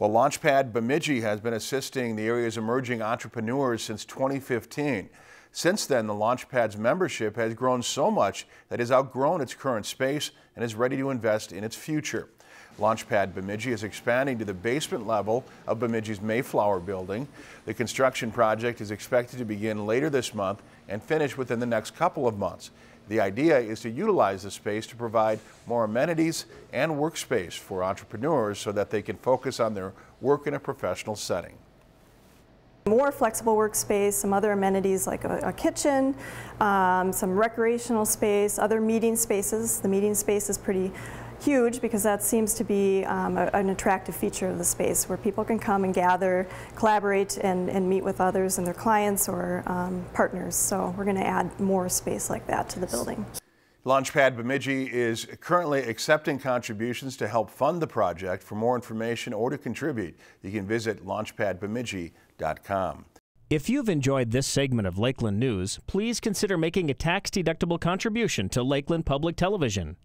Well, Launchpad Bemidji has been assisting the area's emerging entrepreneurs since 2015. Since then, the Launchpad's membership has grown so much that it has outgrown its current space and is ready to invest in its future. Launchpad Bemidji is expanding to the basement level of Bemidji's Mayflower building. The construction project is expected to begin later this month and finish within the next couple of months. The idea is to utilize the space to provide more amenities and workspace for entrepreneurs so that they can focus on their work in a professional setting. More flexible workspace, some other amenities like a, a kitchen, um, some recreational space, other meeting spaces. The meeting space is pretty huge because that seems to be um, a, an attractive feature of the space where people can come and gather, collaborate, and, and meet with others and their clients or um, partners. So we're going to add more space like that to the building. Launchpad Bemidji is currently accepting contributions to help fund the project. For more information or to contribute, you can visit launchpadbemidji.com. If you've enjoyed this segment of Lakeland News, please consider making a tax-deductible contribution to Lakeland Public Television.